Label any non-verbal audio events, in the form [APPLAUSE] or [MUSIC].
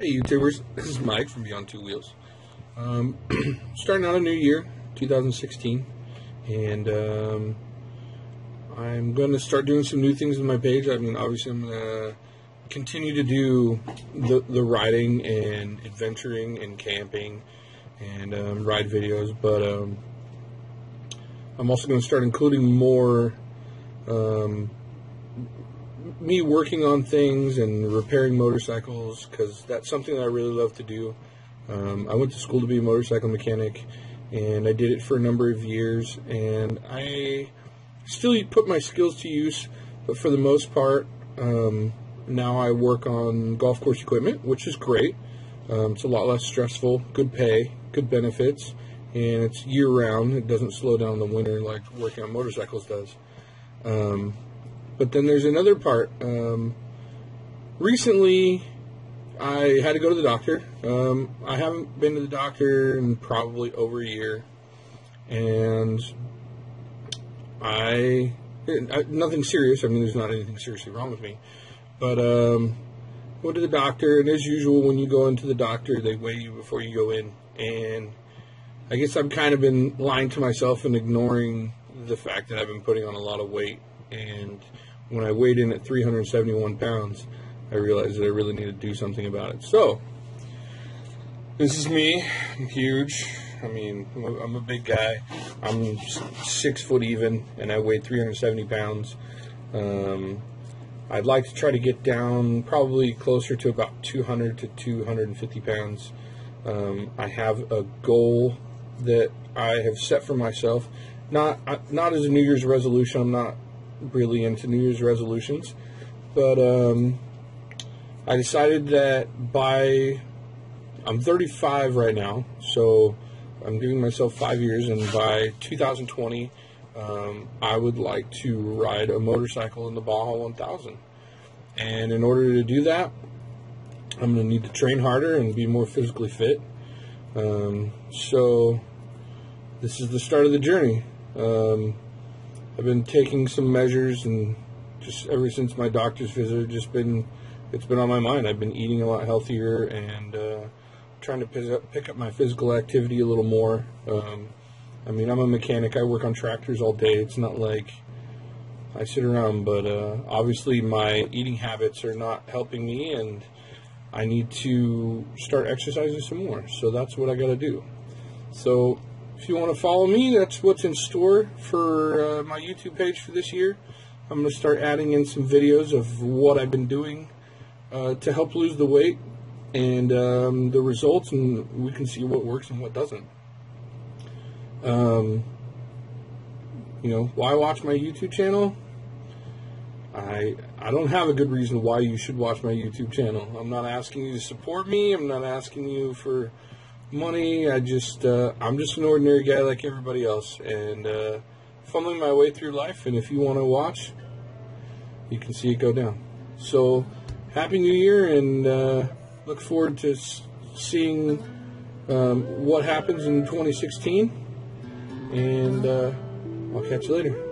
Hey YouTubers, this is Mike from Beyond Two Wheels. Um, [CLEARS THROAT] starting out a new year, 2016, and um, I'm going to start doing some new things with my page. I mean, obviously, I'm going to continue to do the, the riding and adventuring and camping and um, ride videos, but um, I'm also going to start including more um, me working on things and repairing motorcycles because that's something that I really love to do. Um, I went to school to be a motorcycle mechanic, and I did it for a number of years. And I still put my skills to use, but for the most part, um, now I work on golf course equipment, which is great. Um, it's a lot less stressful, good pay, good benefits, and it's year round. It doesn't slow down in the winter like working on motorcycles does. Um, but then there's another part. Um, recently, I had to go to the doctor. Um, I haven't been to the doctor in probably over a year, and I nothing serious. I mean, there's not anything seriously wrong with me, but um, went to the doctor, and as usual, when you go into the doctor, they weigh you before you go in, and I guess I've kind of been lying to myself and ignoring the fact that I've been putting on a lot of weight and when I weighed in at 371 pounds, I realized that I really need to do something about it. So, this is me. I'm huge. I mean, I'm a big guy. I'm six foot even, and I weigh 370 pounds. Um, I'd like to try to get down probably closer to about 200 to 250 pounds. Um, I have a goal that I have set for myself. Not not as a New Year's resolution. I'm not really into New Year's resolutions, but um, I decided that by I'm 35 right now, so I'm giving myself five years, and by 2020, um, I would like to ride a motorcycle in the Baja 1000. And in order to do that, I'm going to need to train harder and be more physically fit. Um, so this is the start of the journey. Um, I've been taking some measures, and just ever since my doctor's visit, just been it's been on my mind. I've been eating a lot healthier and uh, trying to pick up my physical activity a little more. Um, I mean, I'm a mechanic. I work on tractors all day. It's not like I sit around, but uh, obviously my eating habits are not helping me, and I need to start exercising some more. So that's what I got to do. So if you want to follow me, that's what's in store for uh, my YouTube page for this year. I'm going to start adding in some videos of what I've been doing uh, to help lose the weight and um, the results, and we can see what works and what doesn't. Um, you know, why watch my YouTube channel? I I don't have a good reason why you should watch my YouTube channel. I'm not asking you to support me. I'm not asking you for money. I just uh, I'm just an ordinary guy like everybody else, and uh, fumbling my way through life. And if you want to watch, you can see it go down. So, happy New Year, and uh, look forward to seeing um, what happens in 2016. And uh, I'll catch you later.